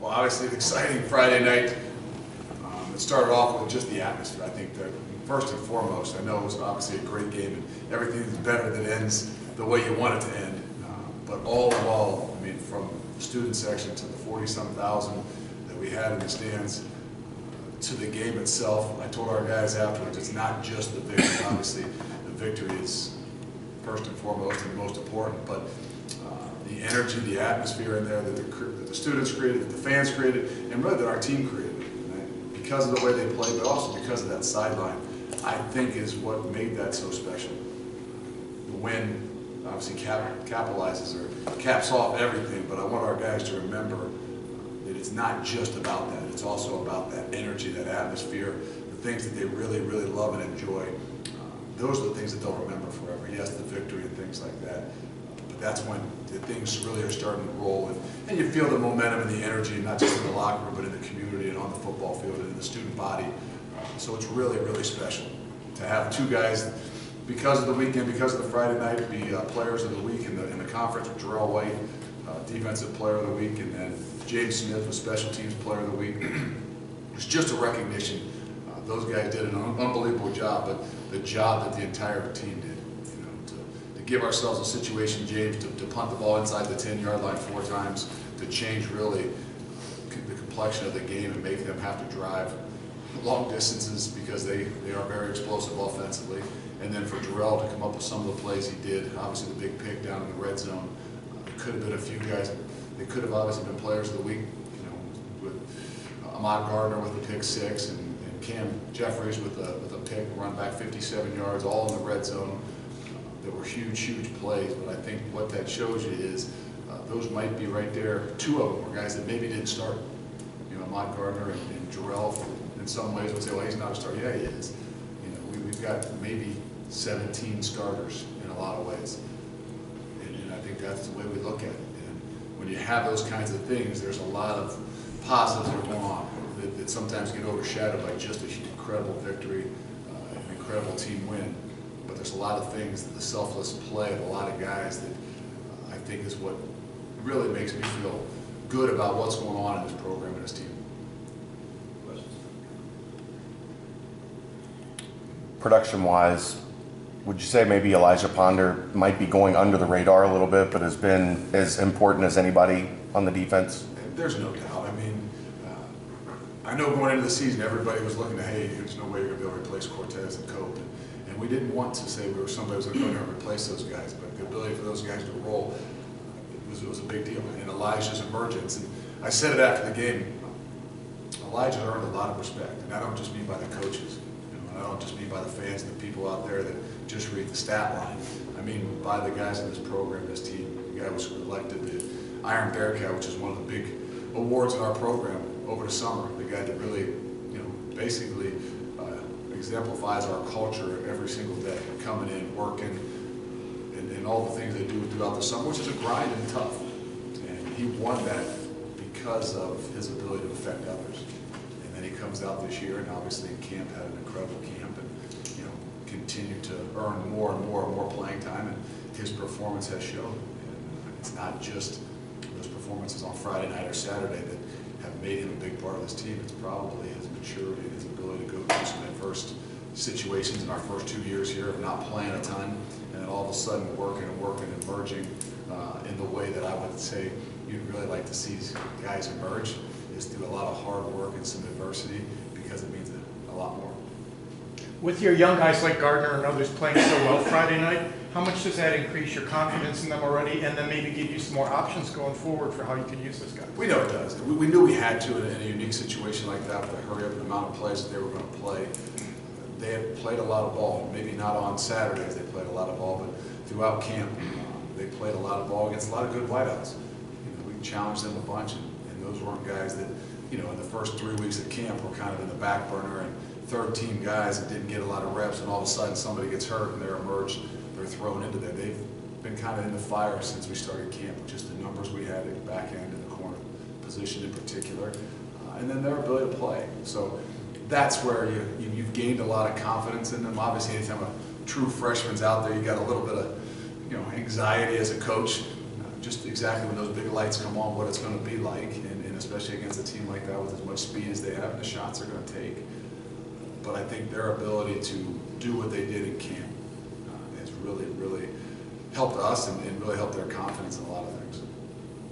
Well, obviously, an exciting Friday night. Um, It started off with just the atmosphere. I think that first and foremost, I know it was obviously a great game, and everything is better that ends the way you want it to end. Um, But all in all, I mean, from the student section to the 40-some thousand that we had in the stands, to the game itself, I told our guys afterwards, it's not just the victory. Obviously, the victory is first and foremost and most important, but the energy, the atmosphere in there that the, that the students created, that the fans created, and really that our team created. I- Because of the way they played, but also because of that sideline, I think is what made that so special. The win obviously cap, capitalizes or caps off everything, but I want our guys to remember that it's not just about that. It's also about that energy, that atmosphere, the things that they really, really love and enjoy. Those are the things that they'll remember forever. Yes, the victory and things like that. That's when the things really are starting to roll and, and you feel the momentum and the energy, not just in the locker room, but in the community and on the football field and in the student body. So it's really, really special to have two guys, because of the weekend, because of the Friday night, be uh, players of the week in the, in the conference with Jarell White, uh, defensive player of the week, and then James Smith was special teams player of the week. It's just a recognition. Uh, Those guys did an un- unbelievable job, but the job that the entire team did, give ourselves a situation, James, to, to punt the ball inside the ten-yard line four times, to change really the complexion of the game and make them have to drive long distances because they, they are very explosive offensively. And then for Jarell to come up with some of the plays he did, obviously the big pick down in the red zone. There could have been a few guys, they could have obviously been players of the week, you know, with Ahmad Gardner with the pick six and and Cam Jefferies with a, with a pick, run back 57 yards, all in the red zone. That were huge, huge plays, but I think what that shows you is uh, those might be right there. Two of them were guys that maybe didn't start. You know, Ahmad Gardner and and Jarell, in some ways would say, well, he's not a starter. Yeah, he is. You know, we, we've got maybe 17 starters in a lot of ways. And, and I think that's the way we look at it. And when you have those kinds of things, there's a lot of positives that going on that, that sometimes get overshadowed by just an incredible victory, uh, an incredible team win. But there's a lot of things, the selfless play of a lot of guys that uh, I think is what really makes me feel good about what's going on in this program and this team. Production-wise, would you say maybe Elijah Ponder might be going under the radar a little bit, but has been as important as anybody on the defense? There's no doubt. I mean, uh, I know going into the season, everybody was looking at, hey, there's no way you're going to be able to replace Cortez and Cope. And we didn't want to say we were somebody was going to and replace those guys, but the ability for those guys to roll was, was a big deal. And Elijah's emergence, and I said it after the game, Elijah earned a lot of respect, and I don't just mean by the coaches. You know, and I don't just mean by the fans and the people out there that just read the stat line. I mean by the guys in this program, this team. The guy was elected the Iron Bearcat, which is one of the big awards in our program over the summer. The guy that really, you know, basically exemplifies our culture every single day, coming in, working, and, and all the things they do throughout the summer, which is a grind and tough. And he won that because of his ability to affect others. And then he comes out this year, and obviously camp had an incredible camp, and you know continued to earn more and more and more playing time, and his performance has shown. And it's not just those performances on Friday night or Saturday that have made him a big part of this team. It's probably his maturity and his ability to go through some adverse situations in our first two years here of not playing a ton, and then all of a sudden working and working and emerging uh, in the way that I would say you'd really like to see guys emerge is through a lot of hard work and some adversity because it means a lot more. With your young guys like Gardner and others playing so well Friday night, how much does that increase your confidence in them already and then maybe give you some more options going forward for how you can use this guy? We know it does. We, we knew we had to in a, in a unique situation like that with the hurry up and amount of plays that they were going to play. They had played a lot of ball, maybe not on Saturdays they played a lot of ball, but throughout camp they played a lot of ball against a lot of good wideouts. You know, we challenged them a bunch, and, and those weren't guys that, you know, in the first three weeks of camp were kind of in the back burner and third team guys that didn't get a lot of reps, and all of a sudden somebody gets hurt and they're emerged, they're thrown into there. They've been kind of in the fire since we started camp, just the numbers we had at the back end in the corner position in particular, uh, and then their ability to play. So that's where you, you, you've gained a lot of confidence in them. Obviously, anytime a true freshman's out there, you got a little bit of, you know, anxiety as a coach, uh, just exactly when those big lights come on, what it's going to be like. And, and especially against a team like that with as much speed as they have, and the shots they're gonna take. But I think their ability to do what they did in camp really, really helped us and, and really helped their confidence in a lot of things.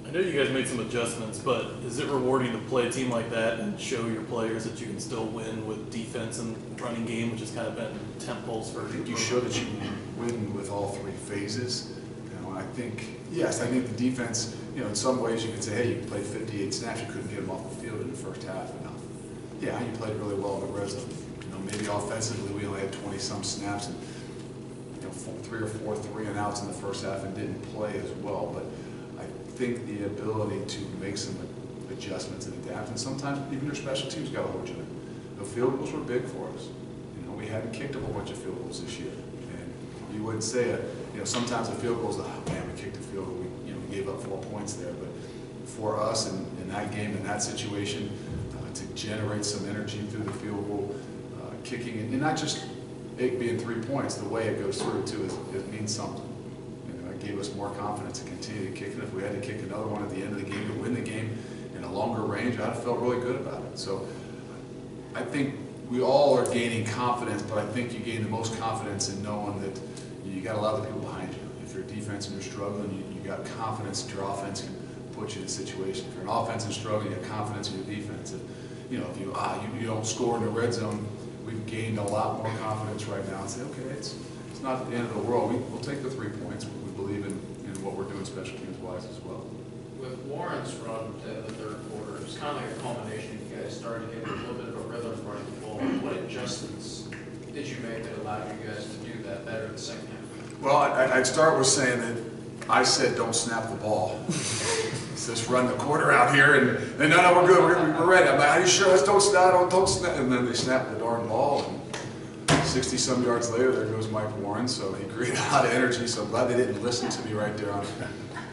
I know you guys made some adjustments, but is it rewarding to play a team like that and show your players that you can still win with defense and running game, which has kind of been temples for I think you show that you can win with all three phases. You know, I think, yes, I think the defense, you know, in some ways you could say, hey, you played 58 snaps, you couldn't get them off the field in the first half enough. Yeah, you played really well in the red zone. You know, maybe offensively, we only had 20-some snaps and, you know, four, three or four three and outs in the first half and didn't play as well. But I think the ability to make some adjustments and adapt, and sometimes even your special teams got to hold of it. The field goals were big for us. You know, we hadn't kicked a whole bunch of field goals this year. And you wouldn't say it, you know, sometimes the field goals, oh man, we kicked a field goal, we, you know, we gave up four points there. But for us in, in that game, in that situation, uh, to generate some energy through the field goal, uh, kicking, and not just it being three points, the way it goes through too, it means something. You know, it gave us more confidence to continue to kick it. If we had to kick another one at the end of the game to win the game in a longer range, I'd have felt really good about it. So I think we all are gaining confidence, but I think you gain the most confidence in knowing that you got a lot of people behind you. If you're defense and you're struggling, you, you got confidence that your offense can put you in a situation. If you're an offense struggling, you got confidence in your defense. If, you know, if you, ah, you, you don't score in the red zone, we've gained a lot more confidence right now and say, okay, it's, it's not the end of the world. We, we'll take the three points, but we believe in, in what we're doing special teams wise as well. With Warren's run to the third quarter, it was kind of like a culmination. You guys started to get a little bit of a rhythm running the ball. What adjustments did you make that allowed you guys to do that better in the second half? Well, I'd start with saying that I said, don't snap the ball. Let's just run the quarter out here, and, and no, no, we're good, we're, we're ready. I'm like, are you sure? Let's don't snap, don't, don't snap. And then they snapped the darn ball, and sixty-some yards later, there goes Mike Warren, so he created a lot of energy, so I'm glad they didn't listen to me right there on,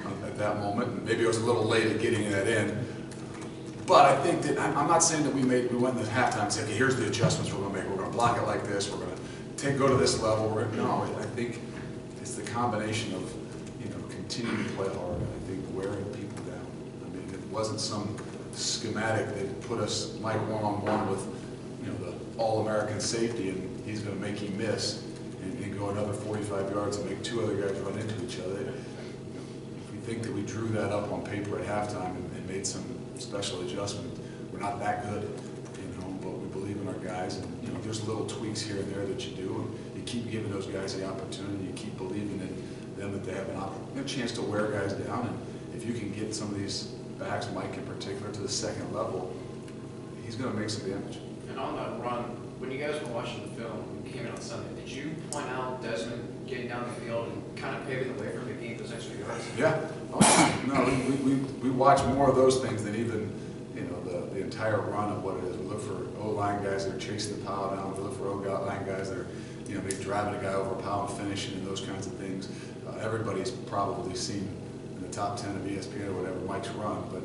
on- at that moment. And Maybe I was a little late at getting that in. But I think that, I'm, not saying that we made, we went in the halftime and said, okay, here's the adjustments we're gonna make. We're gonna block it like this, we're gonna take, go to this level, no, I think it's the combination of, you continuing to play hard, I think wearing people down. I mean, it wasn't some schematic that put us like one-on-one with, you know, the all-American safety, and he's gonna make you miss, and, and go another forty-five yards and make two other guys run into each other. If we think that we drew that up on paper at halftime and, and made some special adjustment, we're not that good, you know, but we believe in our guys, and, you know, there's little tweaks here and there that you do, and you keep giving those guys the opportunity, you keep believing in them that they have an a chance to wear guys down, and if you can get some of these backs, Mike in particular, to the second level, he's gonna make some damage. And on that run, when you guys were watching the film, you came in on Sunday, did you point out Desmond getting down the field and kind of paving the way for him to gain those extra yards? Yeah, Oh, no, we, we, we watch more of those things than even, you know, the, the entire run of what it is. We look for O-line guys that are chasing the pile down, we look for O-line guys that are, you know, maybe driving a guy over a pile and finishing and those kinds of things. Uh, everybody's probably seen in the top ten of ESPN or whatever Mike's run, but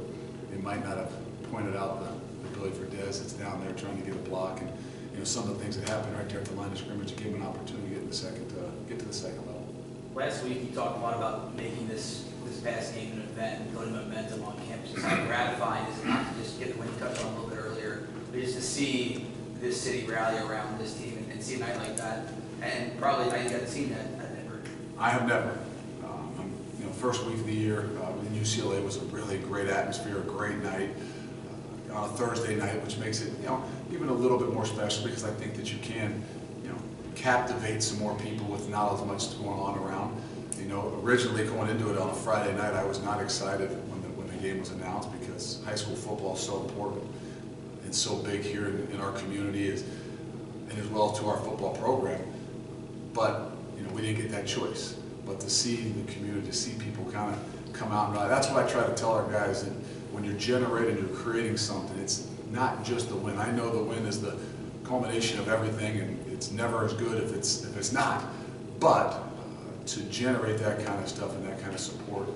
they might not have pointed out the, the ability for Dez that's down there trying to get a block and, you know, some of the things that happen right there at the line of scrimmage to give him an opportunity to get in the second, uh, get to the second level. Last week, you talked a lot about making this, this past game an event and building momentum on campus. It's how gratifying is it not to just get the win you touched on a little bit earlier, but just to see this city rally around this team and- and see a night like that. And probably, I haven't seen that at Denver. I have never. Um, You know, first week of the year uh, in UCLA was a really great atmosphere, a great night uh, on a Thursday night, which makes it, you know, even a little bit more special because I think that you can, you know, captivate some more people with not as much going on around. You know, originally going into it on a Friday night, I was not excited when the, when the game was announced because high school football is so important so big here in, in our community is, and as well to our football program. But, you know, we didn't get that choice. But to see the community, to see people kind of come out and rally, that's what I try to tell our guys, that when you're generating, you're creating something, it's not just the win. I know the win is the culmination of everything, and it's never as good if it's, if it's not. But uh, to generate that kind of stuff and that kind of support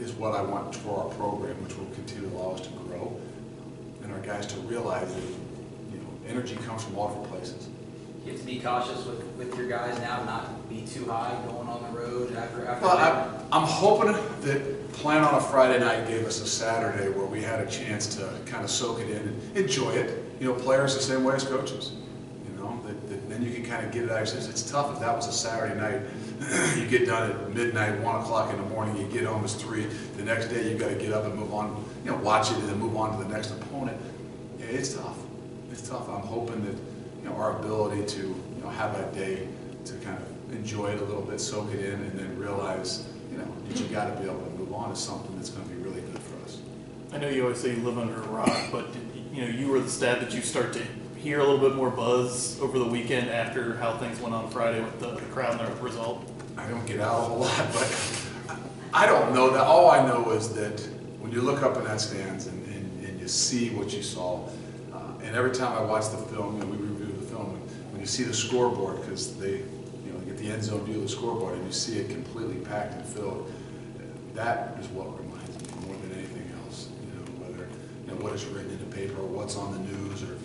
is what I want for our program, which will continue to allow us to grow. And our guys to realize that, you know, energy comes from all different places. You have to be cautious with, with your guys now, not be too high going on the road after, after. Well, I'm, I'm hoping that plan on a Friday night gave us a Saturday where we had a chance to kind of soak it in and enjoy it. You know, players the same way as coaches. You know, that, that, then you can kind of get it out. It's, it's tough if that was a Saturday night. you get done at midnight, one o'clock in the morning. You get home, it's three. The next day, you got to get up and move on. You know, watch it and then move on to the next opponent. Yeah, it's tough. It's tough. I'm hoping that you know our ability to you know have that day to kind of enjoy it a little bit, soak it in, and then realize you know that you got to be able to move on to something that's going to be really good for us. I know you always say you live under a rock, but you know you were the stat that you start to hear a little bit more buzz over the weekend after how things went on Friday with the, the crowd and the result. I don't get out a whole lot, but I don't know that. All I know is that when you look up in that stands and, and, and you see what you saw, uh, and every time I watch the film, and we review the film, when you see the scoreboard, because they, you know, get the end zone view of the scoreboard, and you see it completely packed and filled, that is what reminds me more than anything else. You know, whether you know what is written in the paper, or what's on the news, or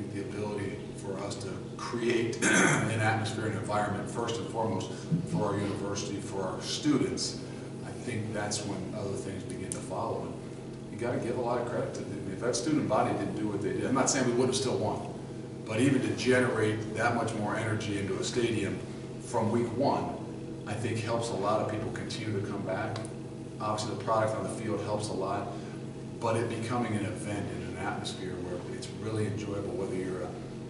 think the ability for us to create an atmosphere and environment, first and foremost, for our university, for our students, I think that's when other things begin to follow. And you got to give a lot of credit to them. If that student body didn't do what they did, I'm not saying we would have still won, but even to generate that much more energy into a stadium from week one, I think helps a lot of people continue to come back. Obviously, the product on the field helps a lot, but it becoming an event and an atmosphere it's really enjoyable, whether you're a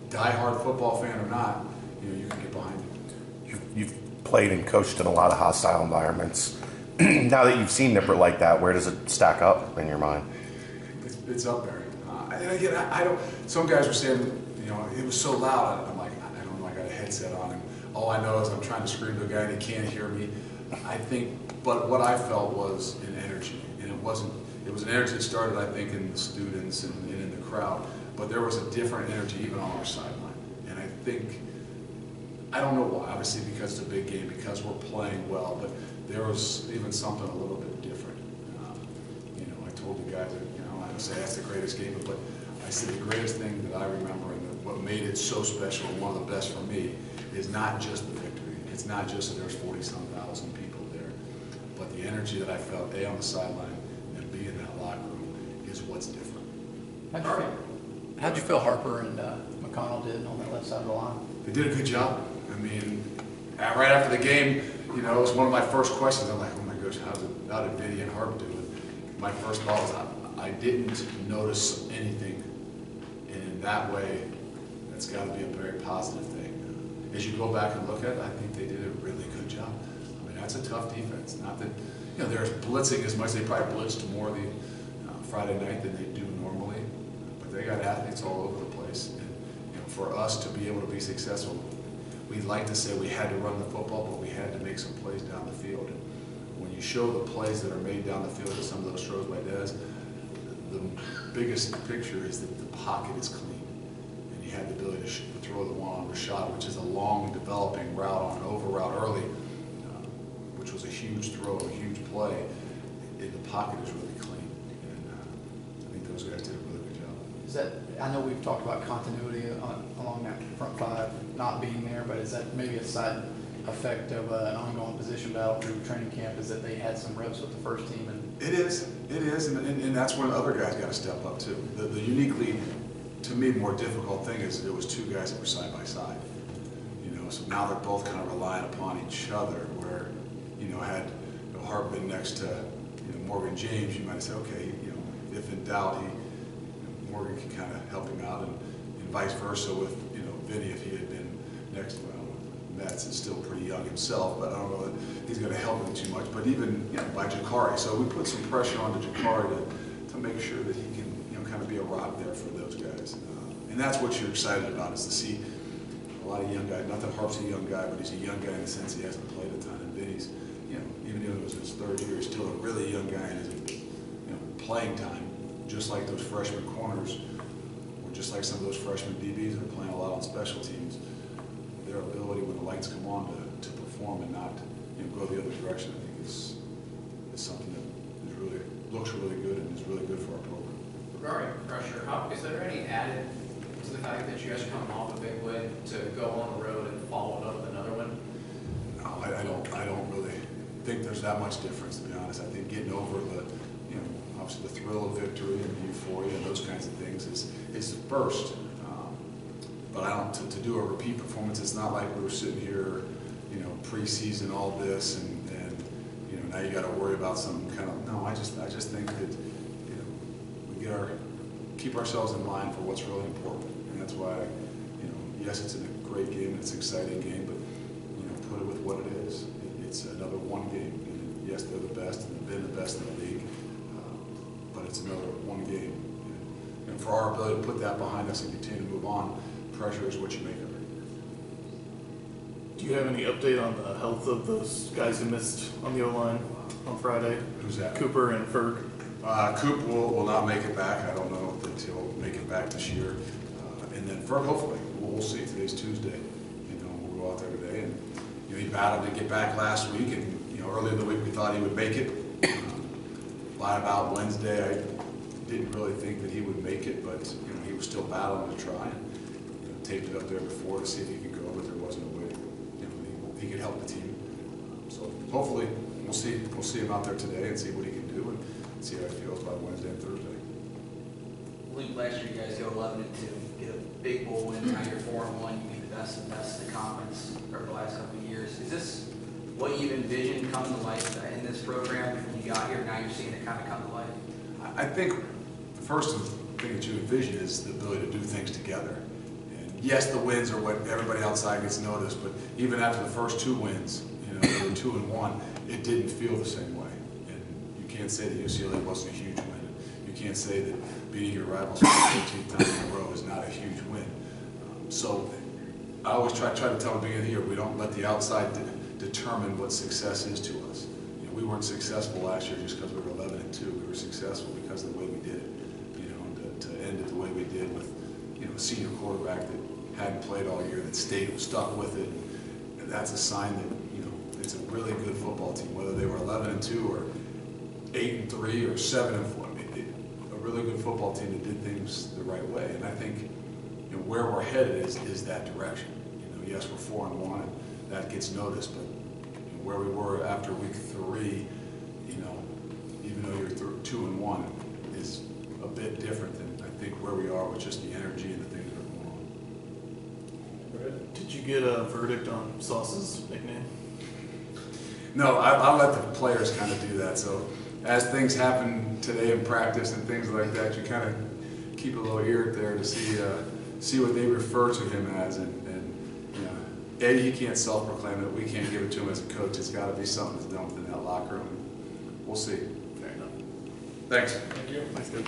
diehard football fan or not, you know, you can get behind it. You've, you've played and coached in a lot of hostile environments. now that you've seen Nippert like that, where does it stack up in your mind? It's, it's up there. Uh, and again, I, I don't, some guys were saying, you know, it was so loud. I'm like, I don't know, I got a headset on and all I know is I'm trying to scream to a guy and he can't hear me. I think, but what I felt was an energy. And it wasn't, it was an energy that started, I think, in the students and, and in the crowd. But there was a different energy even on our sideline. And I think, I don't know why, obviously because it's a big game, because we're playing well, but there was even something a little bit different. Um, You know, I told the guys that, you know, I don't say that's the greatest game, but I said the greatest thing that I remember and what made it so special and one of the best for me is not just the victory. It's not just that there's forty-some thousand people there, but the energy that I felt, A, on the sideline and B, in that locker room is what's different. You feel, how'd you feel Harper and uh, McConnell did on that left side of the line? They did a good job. I mean, right after the game, you know, it was one of my first questions. I'm like, oh my gosh, how did, how did Vinny and Harp do it? My first thought was, I, I didn't notice anything. And in that way, that's got to be a very positive thing. As you go back and look at it, I think they did a really good job. I mean, that's a tough defense. Not that, you know, they're blitzing as much, they probably blitzed more the uh, Friday night than they do normally, they got athletes all over the place. And, you know, for us to be able to be successful, we'd like to say we had to run the football, but we had to make some plays down the field. And when you show the plays that are made down the field with some of those throws by Dez, the biggest picture is that the pocket is clean. And he had the ability to to throw the one on Rashad, which is a long developing route on an over route early, uh, which was a huge throw, a huge play. And the pocket is really clean. And uh, I think those guys did a really good job. Is that, I know we've talked about continuity on- along that front five not being there, but is that maybe a side effect of uh, an ongoing position battle through training camp, is that they had some reps with the first team and It is, it is, and, and, and that's when the other guys gotta step up too. The, the uniquely, to me, more difficult thing is it was two guys that were side by side. You know, so now they're both kind of relying upon each other, where, you know, had you know, Hart been next to, you know, Morgan James, you might said, okay, you know, if in doubt, he, Morgan can kind of help him out, and, and vice versa with, you know, Vinny, if he had been next to him. Matt's is still pretty young himself, but I don't know that he's gonna help him too much, but even, you know, by Jakari, so we put some pressure onto Jakari to, to make sure that he can, you know, kind of be a rock there for those guys. Uh, And that's what you're excited about, is to see a lot of young guys, not that Harp's a young guy, but he's a young guy in the sense he hasn't played a ton, and Vinny's, you know, even though it was his third year, he's still a really young guy in his, you know, playing time, just like those freshman corners, or just like some of those freshman DBs that are playing a lot on special teams, their ability when the lights come on to, to perform and not, you know, go the other direction, I think is, is something that is really, looks really good and is really good for our program. Regarding pressure, how, is there any added to the fact that you guys are coming off a big win to go on the road and follow it up with another one? No, I, I don't, I don't really, think there's that much difference, to be honest. I think getting over the, obviously the thrill of victory and the euphoria and those kinds of things is, is the first. Um, But I don't, to, to do a repeat performance, it's not like we were sitting here, you know, preseason all this and, and, you know, now you gotta worry about some kind of, no, I just, I just think that, you know, we get our, keep ourselves in line for what's really important. And that's why, you know, yes, it's a great game, it's an exciting game, but, you know, put it with what it is. It- It's another one game. And yes, they're the best, and they've been the best in the league, it's another one game. And for our ability to put that behind us and continue to move on, pressure is what you make of it. Do you have any update on the health of those guys who missed on the O-line on Friday? Who's that? Cooper and Ferg? Uh, Coop will, will not make it back. I don't know that he'll make it back this year. Uh, And then Ferg, hopefully, we'll, we'll see. Today's Tuesday. You know, we'll go out there today and, you know, he battled to get back last week and, you know, early in the week, we thought he would make it. Um, about Wednesday, I didn't really think that he would make it, but, you know, he was still battling to try. and you know, Taped it up there before to see if he could go, but there wasn't a way, you know, he, he could help the team. So hopefully, we'll see, we'll see him out there today and see what he can do and see how he feels by Wednesday and Thursday. Luke, last year you guys go eleven and two, get a big bowl win, now you're four and one, you beat the best of best in the conference over the last couple of years. Is this what you envisioned come to life in this program when you got here, now you're seeing it kind of come to life? I think the first thing that you envision is the ability to do things together. And yes, the wins are what everybody outside gets noticed, but even after the first two wins, you know, two and one, it didn't feel the same way. And you can't say that UCLA wasn't a huge win. You can't say that beating your rivals for the 15th time in a row is not a huge win. Um, So I always try, try to tell the beginning of the year, we don't let the outside de- determine what success is to us. You know, we weren't successful last year just because we were 11 and 2. We were successful because of the way we did it. You know, to, to end it the way we did with, you know, a senior quarterback that hadn't played all year, that stayed, stuck with it. And that's a sign that, you know, it's a really good football team, whether they were 11 and 2 or 8 and 3 or 7 and 4. I mean, it- A really good football team that did things the right way. And I think, you know, where we're headed is, is that direction. You know, yes, we're four and one, and that gets noticed, but where we were after week three, you know, even though you're two and one, is a bit different than I think where we are with just the energy and the things that are going on. Did you get a verdict on Sauce's nickname? No, I, I'll let the players kind of do that. So as things happen today in practice and things like that, you kind of keep a little ear there to see, uh, see what they refer to him as. And, and you know, A, he can't self-proclaim it. We can't give it to him as a coach. It's got to be something that's done within that locker room. We'll see. Fair enough. Thanks. Thanks, good.